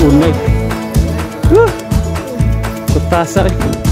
Huh! Kutasa eh.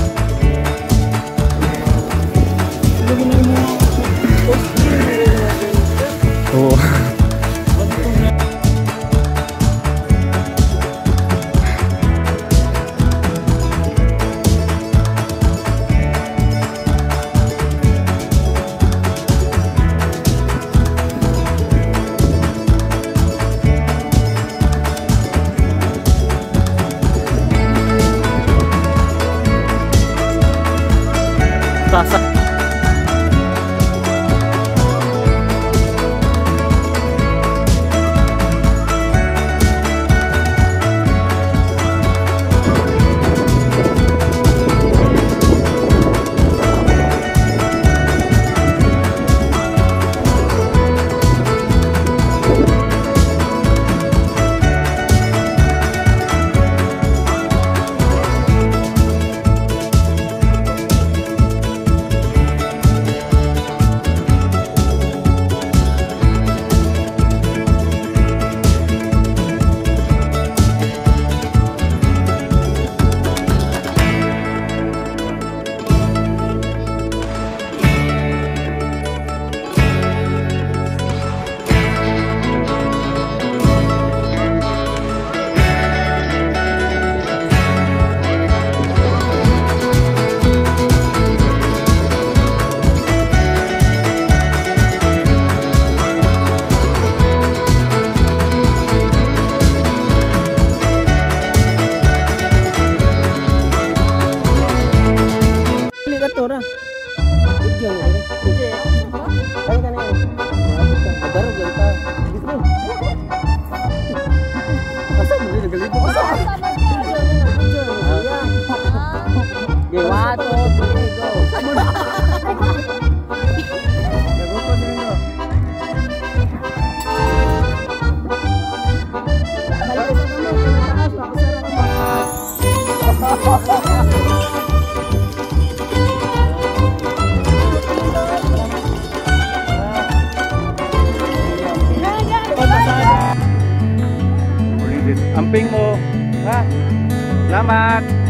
Amping mo. Ha? Salamat.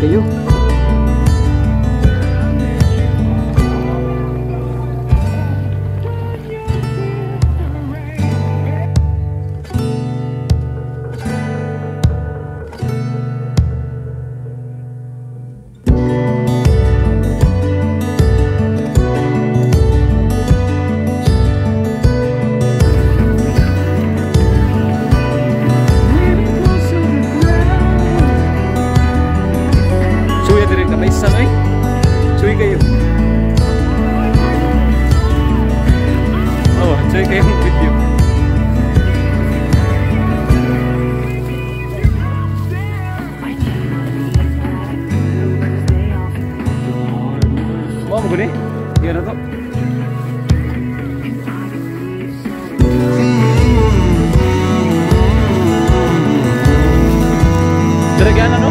देखते यू cuy gitu. oh cuy kayak video mau iya ya tuh Tergana anu. no